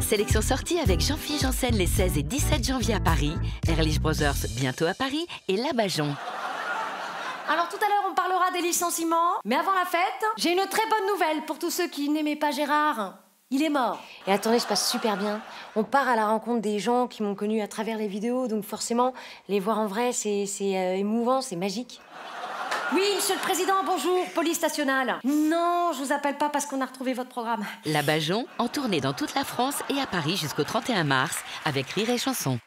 Sélection sortie avec Jean-Philippe Janssen les 16 et 17 janvier à Paris, Erlich Brothers bientôt à Paris et Labajon. Alors tout à l'heure, on parlera des licenciements, mais avant la fête, j'ai une très bonne nouvelle pour tous ceux qui n'aimaient pas Gérard. Il est mort. Et attendez, je passe super bien. On part à la rencontre des gens qui m'ont connu à travers les vidéos, donc forcément, les voir en vrai, c'est euh, émouvant, c'est magique. Oui, monsieur le président, bonjour, police nationale. Non, je vous appelle pas parce qu'on a retrouvé votre programme. Labajon en tournée dans toute la France et à Paris jusqu'au 31 mars avec Rire et Chanson.